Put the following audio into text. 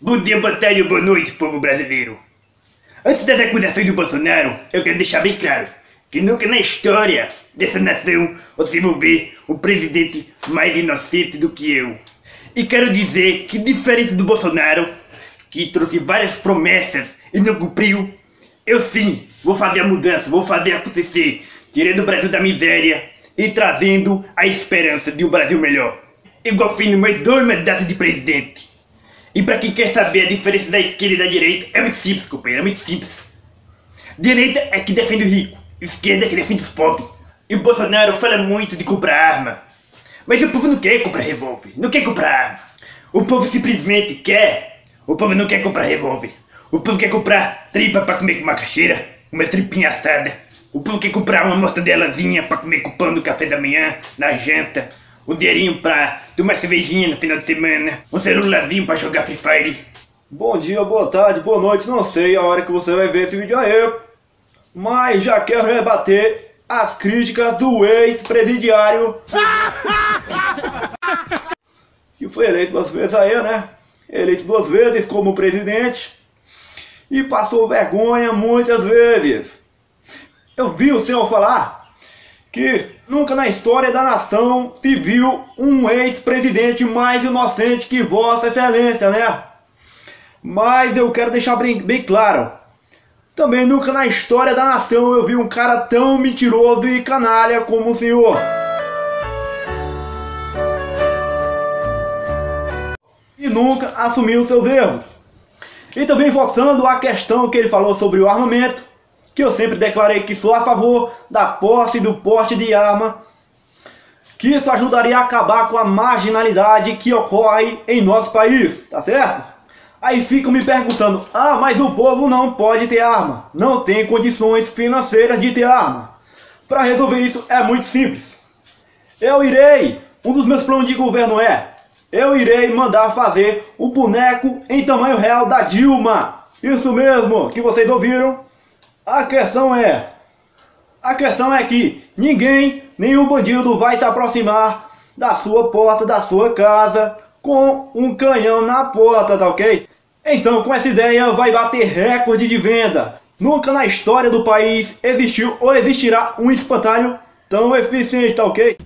Bom dia, boa tarde boa noite, povo brasileiro. Antes das acusações do Bolsonaro, eu quero deixar bem claro que nunca na história dessa nação você vai ver o presidente mais inocente do que eu. E quero dizer que, diferente do Bolsonaro, que trouxe várias promessas e não cumpriu, eu sim vou fazer a mudança, vou fazer acontecer, tirando o Brasil da miséria e trazendo a esperança de um Brasil melhor. Igual fim no meus dois mandatos de presidente. E para quem quer saber a diferença da esquerda e da direita, é muito simples, companheiro, é muito simples. Direita é que defende o rico, esquerda é que defende os pobres. E o Bolsonaro fala muito de comprar arma. Mas o povo não quer comprar revólver, não quer comprar arma. O povo simplesmente quer. O povo não quer comprar revólver. O povo quer comprar tripa para comer com macaxeira, uma tripinha assada. O povo quer comprar uma mortadelazinha para comer com pão no café da manhã, na janta. Um dinheirinho pra tomar cervejinha no final de semana. Um celularzinho pra jogar Free Fire. Bom dia, boa tarde, boa noite, não sei a hora que você vai ver esse vídeo aí. Mas já quero rebater as críticas do ex-presidiário que foi eleito duas vezes aí, né? Eleito duas vezes como presidente e passou vergonha muitas vezes. Eu vi o senhor falar que nunca na história da nação se viu um ex-presidente mais inocente que Vossa Excelência, né? Mas eu quero deixar bem, bem claro. Também nunca na história da nação eu vi um cara tão mentiroso e canalha como o senhor. E nunca assumiu seus erros. E também voltando à questão que ele falou sobre o armamento, que eu sempre declarei que sou a favor da posse do porte de arma, que isso ajudaria a acabar com a marginalidade que ocorre em nosso país, tá certo? Aí ficam me perguntando: ah, mas o povo não pode ter arma, não tem condições financeiras de ter arma. Para resolver isso é muito simples. Eu irei, um dos meus planos de governo é: eu irei mandar fazer o boneco em tamanho real da Dilma. Isso mesmo que vocês ouviram. A questão é: a questão é que ninguém, nenhum bandido vai se aproximar da sua porta, da sua casa, com um canhão na porta, tá ok? Então, com essa ideia, vai bater recorde de venda. Nunca na história do país existiu ou existirá um espantalho tão eficiente, tá ok?